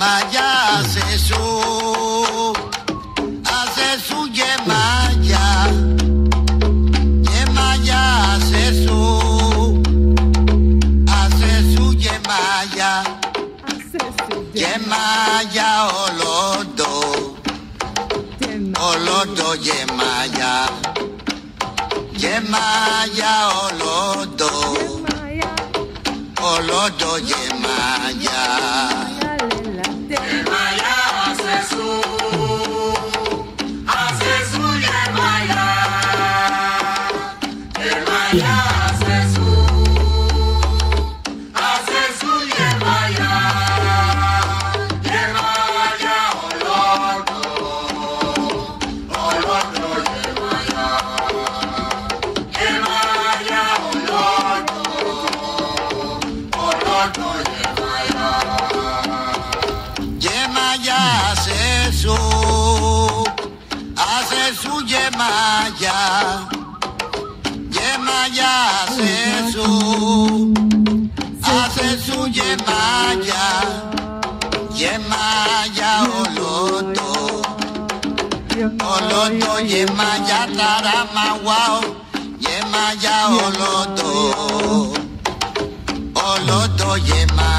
Yemaya Sesu, su, Yemaya. Yemaya Sesu, su, hace su Yemaya. Yemaya olodo, olodo Yemaya. Yemaya olodo, olodo Yemaya. Hace su, Yemaya. Hace su. Hace su yemaya. Yemaya. Hace su yemaya. Olodo yemaya olodo. Olodo yemaya.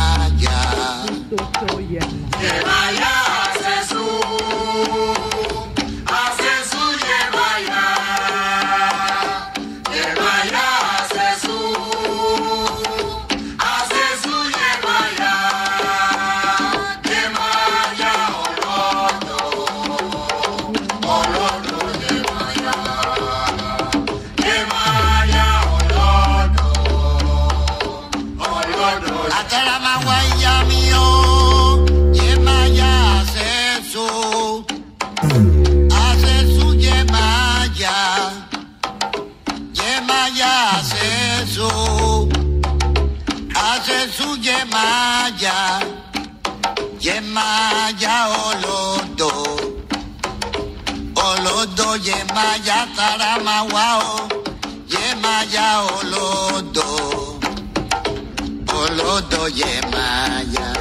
Olodo Ataramawaya mío, yemaya hace su, hace su yemaya, yemaya hace su, hace su yemaya, yemaya olodo, olodo yemaya taramawao, yemaya olodo. Olodo yemaya. Yemaya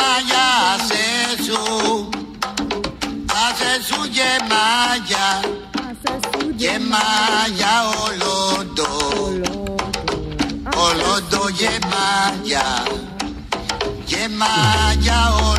Hace su, hace su yemaya. Yemaya olodo, olodo yemaya. Yemaya olodo.